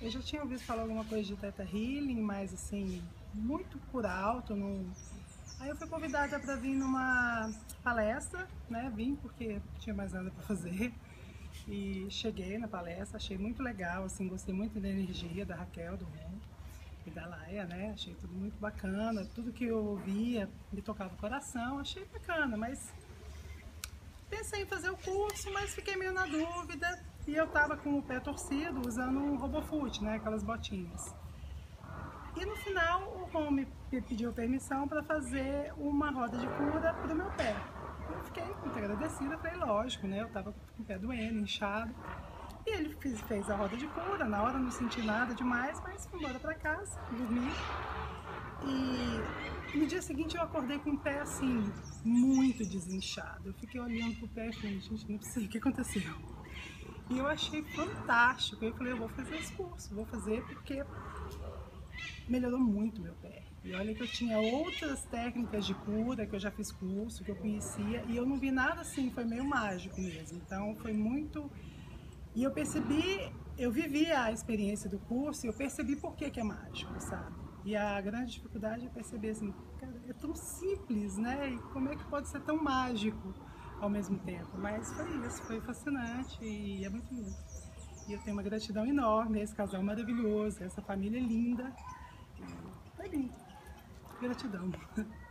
Eu já tinha ouvido falar alguma coisa de Teta Healing, mas assim, muito por alto. Aí eu fui convidada para vir numa palestra, né? Vim porque não tinha mais nada para fazer. E cheguei na palestra, achei muito legal, assim, gostei muito da energia da Raquel, do Ron e da Laia, né? Achei tudo muito bacana, tudo que eu ouvia me tocava o coração, achei bacana, mas pensei em fazer o curso, mas fiquei meio na dúvida e eu tava com o pé torcido usando um RoboFoot, né? Aquelas botinhas. E no final o Home pediu permissão para fazer uma roda de cura para o meu pé. Eu fiquei muito agradecida, falei, lógico, né? Eu tava com o pé doendo, inchado. Ele fez, fez a roda de cura, na hora não senti nada demais, mas fui embora para casa, dormi. E no dia seguinte eu acordei com o pé assim, muito desinchado. Eu fiquei olhando pro pé e falei, gente, não sei o que aconteceu. E eu achei fantástico. Eu falei, eu vou fazer esse curso, vou fazer porque melhorou muito meu pé. E olha que eu tinha outras técnicas de cura que eu já fiz curso, que eu conhecia, e eu não vi nada assim, foi meio mágico mesmo. Então foi muito. E eu percebi, eu vivi a experiência do curso e eu percebi por que, que é mágico, sabe? E a grande dificuldade é perceber assim, cara, é tão simples, né? E como é que pode ser tão mágico ao mesmo tempo? Mas foi isso, foi fascinante e é muito lindo. E eu tenho uma gratidão enorme a esse casal maravilhoso, essa família linda. Foi lindo. Gratidão.